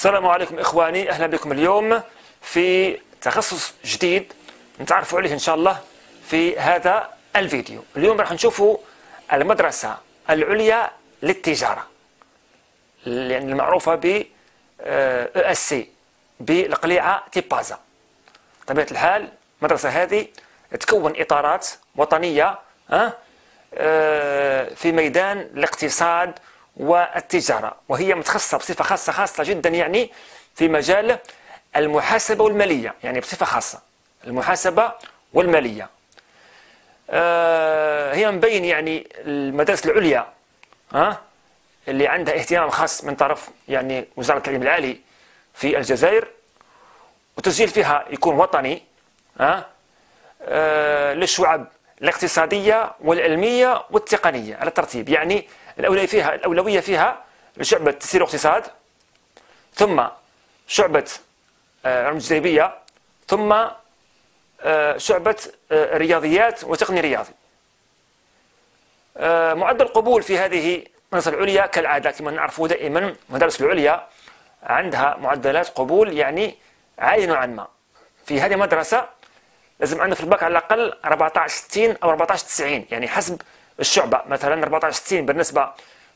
السلام عليكم إخواني أهلا بكم اليوم في تخصص جديد نتعرفوا عليه إن شاء الله في هذا الفيديو. اليوم راح نشوفوا المدرسة العليا للتجارة يعني المعروفة ب ESC بالقليعة تيبازا. طبيعة الحال المدرسة هذه تكون إطارات وطنية آه، في ميدان الاقتصاد والتجارة وهي متخصصة بصفة خاصة خاصة جدا يعني في مجال المحاسبة والمالية يعني بصفة خاصة المحاسبة والمالية. آه، هي مبين يعني المدارس العليا ها اللي عندها اهتمام خاص من طرف يعني وزارة التعليم العالي في الجزائر وتسجيل فيها يكون وطني ها آه، للشعب الاقتصادية والعلمية والتقنية على الترتيب. يعني الأولوية فيها الأولوية فيها لشعبة تسيير واقتصاد ثم شعبة آه، علوم التجريبية ثم آه، شعبة آه، رياضيات وتقني رياضي. معدل القبول في هذه المدرسة العليا كالعادة كما نعرفه دائما المدارس العليا عندها معدلات قبول يعني عالية نوعا ما. في هذه المدرسة لازم عندنا في الباك على الأقل 14 60 أو 14 90 يعني حسب الشعبة مثلا 14 60 بالنسبة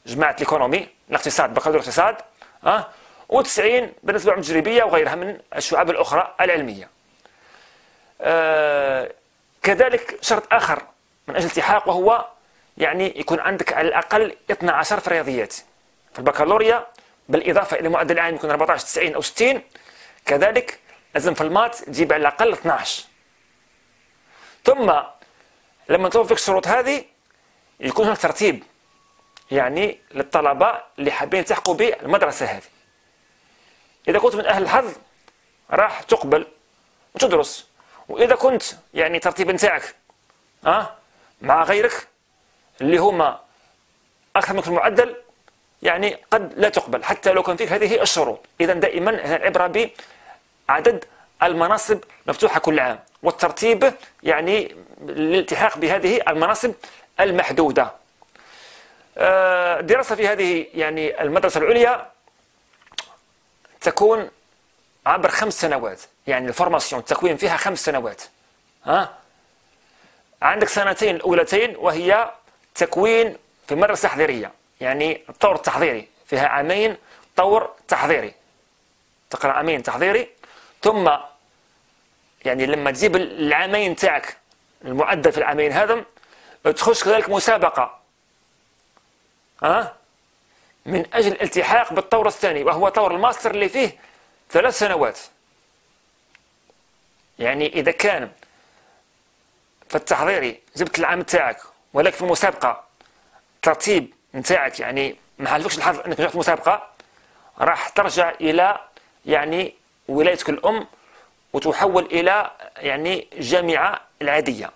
جماعة الإيكونومي الاقتصاد بكالوريوس الاقتصاد أه و90 بالنسبة للتجريبية وغيرها من الشعب الأخرى العلمية. آه كذلك شرط آخر من أجل الالتحاق وهو يعني يكون عندك على الأقل 12 في الرياضيات في البكالوريا بالإضافة إلى معدل العام يكون 14 90 أو 60 كذلك لازم في المات تجيب على الأقل 12 ثم لما توفق الشروط هذه يكون هناك ترتيب يعني للطلبة اللي حابين يلتحقوا بالمدرسة هذه. إذا كنت من أهل الحظ راح تقبل وتدرس. وإذا كنت يعني ترتيب نتاعك أه مع غيرك اللي هما أكثر منك في المعدل يعني قد لا تقبل. حتى لو كان فيك هذه الشروط. إذا دائما العبرة بعدد المناصب مفتوحة كل عام. والترتيب يعني للالتحاق بهذه المناصب المحدودة. الدراسة آه، في هذه يعني المدرسة العليا تكون عبر خمس سنوات. يعني الفورماسيون التكوين فيها خمس سنوات. ها؟ عندك سنتين الأولتين وهي تكوين في مدرسة تحضيرية. يعني الطور التحضيري فيها عامين طور تحضيري. تقرأ عامين تحضيري ثم يعني لما تجيب العامين تاعك المعدل في العامين هذا تخش كذلك مسابقة. ها؟ من أجل الالتحاق بالطور الثاني وهو طور الماستر اللي فيه ثلاث سنوات. يعني إذا كان في التحضيري جبت العام تاعك ولكن في المسابقة ترتيب نتاعك يعني ما حالفكش الحظ إنك نجحت في المسابقة راح ترجع إلى يعني ولايتك الأم وتحول إلى يعني جامعة العادية.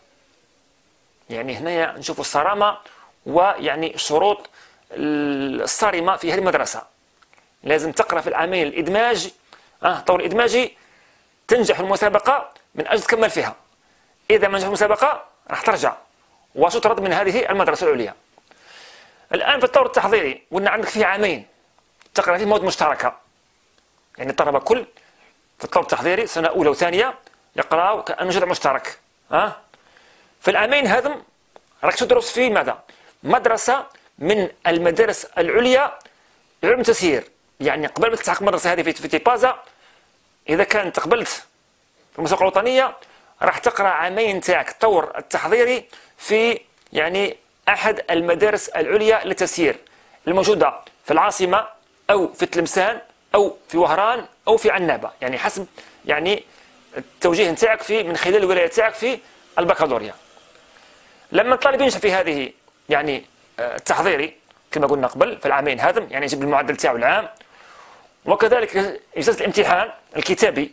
يعني هنا نشوف الصرامة ويعني الشروط الصارمة في هذه المدرسة. لازم تقرأ في العامين الإدماج آه طور الإدماجي تنجح المسابقة من أجل تكمل فيها. إذا ما نجح المسابقة راح ترجع وتطرد من هذه المدرسة العليا. الآن في الطور التحضيري قلنا عندك فيه عامين تقرأ فيه مواد مشتركة. يعني الطلبة كل في الطور التحضيري سنة أولى وثانية يقرأوا كأنه جزء مشترك آه؟ في العامين هذم راك تدرس في ماذا؟ مدرسة من المدارس العليا لعلم التسيير. يعني قبل ما تلتحق المدرسة هذه في تيبازا إذا كانت قبلت في المسابقة الوطنية راح تقرأ عامين تاعك الطور التحضيري في يعني أحد المدارس العليا للتسيير الموجودة في العاصمة أو في تلمسان. أو في وهران أو في عنابة. يعني حسب يعني التوجيه نتاعك في من خلال الولاية تاعك في البكالوريا. لما الطالب ينجح في هذه يعني آه، التحضيري كما قلنا قبل في العامين هذم يعني يجيب المعدل تاعو العام وكذلك إجازة الامتحان الكتابي.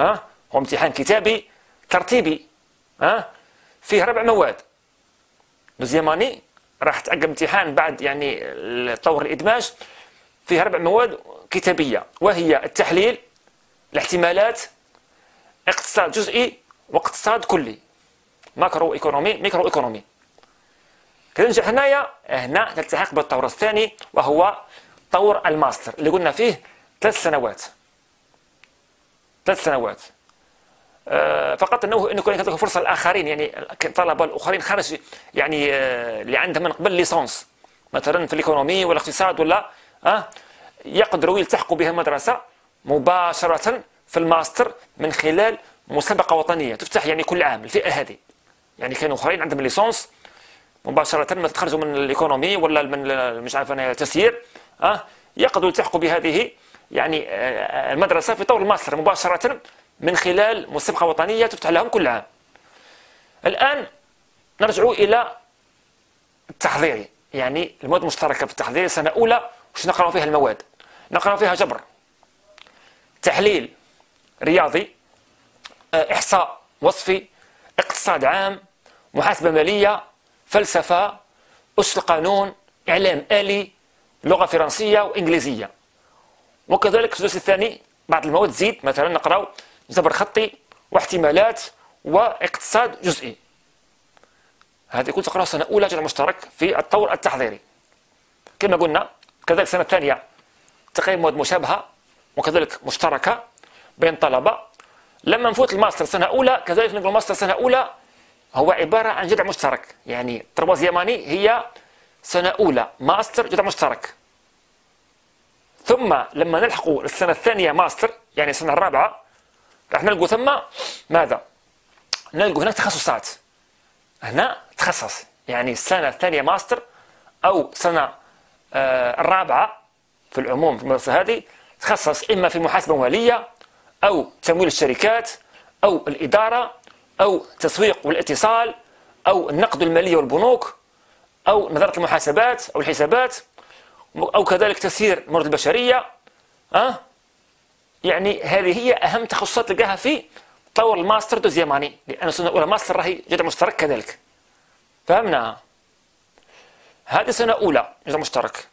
ها؟ هو امتحان كتابي ترتيبي. ها؟ فيه ربع مواد. دوزياماني راح تعقب امتحان بعد يعني طور الإدماج. فيه ربع مواد كتابية وهي التحليل الاحتمالات اقتصاد جزئي واقتصاد كلي macroéconomie microéconomie. كننجح هنايا هنا نلتحق بالطور الثاني وهو طور الماستر اللي قلنا فيه ثلاث سنوات. ثلاث سنوات. آه، فقط انه إنه كان فرصة للآخرين يعني الطلبه الأخرين خارج يعني آه، اللي عندهم من قبل licence مثلا في ال économie ولا ولا آه يقدروا يلتحقوا بها المدرسة مباشرة في الماستر من خلال مسابقة وطنية تفتح يعني كل عام الفئة هذه. يعني كانوا آخرين عندهم licence مباشرة ما تخرجوا من ال économie ولا من مش عارف أنا التسيير آه يقدروا يلتحقوا بهذه يعني آه، المدرسة في طور الماستر مباشرة من خلال مسابقة وطنية تفتح لهم كل عام. الآن نرجع إلى التحضيري يعني المواد المشتركة في التحضير. سنة أولى وش نقرأ فيها المواد؟ نقرأ فيها جبر تحليل رياضي آه، إحصاء وصفي اقتصاد عام محاسبة مالية فلسفة أس القانون إعلام آلي لغة فرنسية وإنجليزية. وكذلك في الدرس الثاني بعض المواد تزيد مثلا نقرأ جبر خطي واحتمالات واقتصاد جزئي. هذه كنت تقرأها سنة أولى جذع مشترك في الطور التحضيري. كما قلنا كذلك السنة الثانية تقريبا مواد مشابهة وكذلك مشتركة بين طلبة. لما نفوت الماستر سنة أولى كذلك نقول الماستر سنة أولى هو عبارة عن جذع مشترك. يعني troisième année هي سنة أولى ماستر جذع مشترك. ثم لما نلحقوا السنة الثانية ماستر يعني السنة الرابعة راح نلقوا ثم ماذا؟ نلقوا هناك تخصصات. هنا تخصص يعني السنة الثانية ماستر أو سنة الرابعة في العموم في المدرسة هذه تخصص إما في محاسبة مالية أو تمويل الشركات أو الإدارة أو تسويق والاتصال أو النقد المالي والبنوك أو نظرة المحاسبات أو الحسابات أو كذلك تسيير الموارد البشرية. أه؟ يعني هذه هي أهم تخصصات تلقاها في طور الماستر deuxième année لأن السنة الأولى ماستر راهي جذع مشترك كذلك. فهمنا؟ هذه سنة أولى جذع مشترك.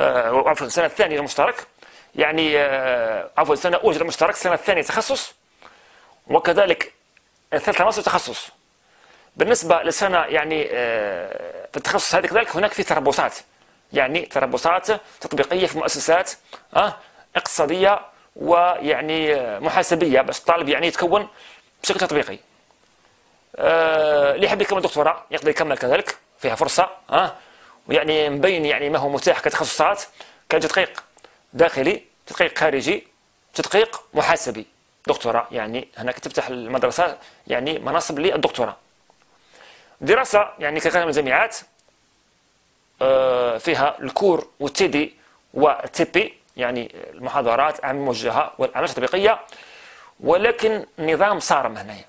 آه عفوا السنة الثانية مشترك. يعني آه عفوا السنة الأولى جذع مشترك السنة الثانية تخصص وكذلك الثالثة ماستر تخصص. بالنسبة للسنة يعني آه في التخصص هذه كذلك هناك في تربصات. يعني تربصات تطبيقية في مؤسسات آه اقتصادية ويعني محاسبية بس الطالب يعني يتكون بشكل تطبيقي. آه اللي يحب يكمل دكتوراه يقدر يكمل كذلك فيها فرصة ها آه ويعني مبين يعني ما هو متاح كتخصصات كتدقيق داخلي تدقيق خارجي تدقيق محاسبي. دكتوراه يعني هناك تفتح المدرسة يعني مناصب للدكتوراه. دراسة يعني كغير من الجامعات آه فيها الكور والتيدي والتيبي يعني المحاضرات عام موجهة والأعمال التطبيقية. ولكن نظام صارم هنايا.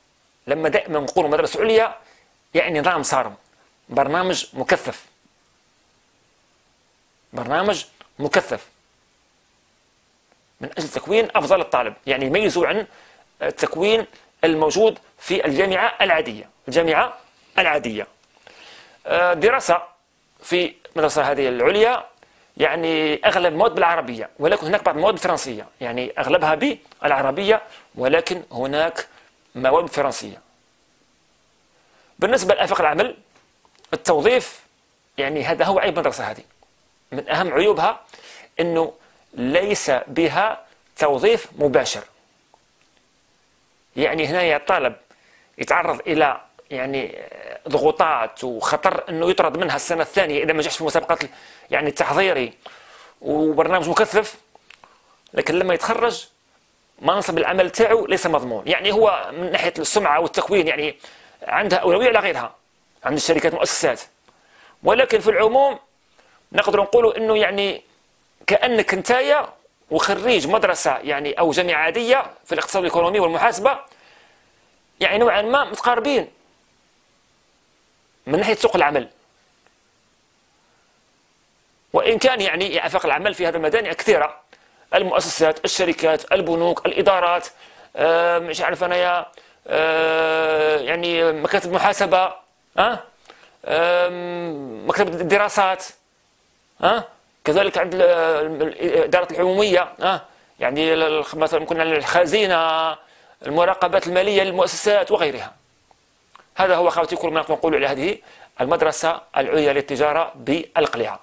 لما دائما نقول مدرسة عليا يعني نظام صارم برنامج مكثف. برنامج مكثف. من أجل تكوين أفضل الطالب يعني يميزوا عن التكوين الموجود في الجامعة العادية الجامعة العادية. آه، دراسة في المدرسة هذه العليا يعني أغلب المواد بالعربية ولكن هناك بعض المواد الفرنسية يعني أغلبها بالعربية ولكن هناك مواد فرنسية. بالنسبة لآفاق العمل التوظيف يعني هذا هو عيب المدرسة هذه. من أهم عيوبها أنه ليس بها توظيف مباشر. يعني هنا الطالب يتعرض إلى يعني ضغوطات وخطر إنه يطرد منها السنة الثانية إذا ما نجحش في مسابقات يعني التحضيري وبرنامج مكثف لكن لما يتخرج منصب العمل تاعو ليس مضمون. يعني هو من ناحية السمعة والتكوين يعني عندها أولوية على غيرها عند الشركات والمؤسسات ولكن في العموم نقدر نقولوا إنه يعني كأنك انتايا وخريج مدرسة يعني أو جامعة عادية في الاقتصاد الإيكونومي والمحاسبة يعني نوعا ما متقاربين من ناحية سوق العمل وإن كان يعني آفاق العمل في هذا الميدان كثيرة المؤسسات الشركات البنوك الإدارات آه، مش عارف أنا يا آه، يعني مكاتب محاسبة أه؟ مكتب الدراسات أه؟ كذلك عند الإدارة العمومية أه؟ يعني مثلا كنا الخزينة المراقبات المالية للمؤسسات وغيرها هذا هو خواتي كل ما نقول على هذه المدرسة العليا للتجارة بالقليعة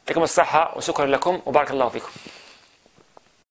يعطيكم الصحة وشكرا لكم وبارك الله فيكم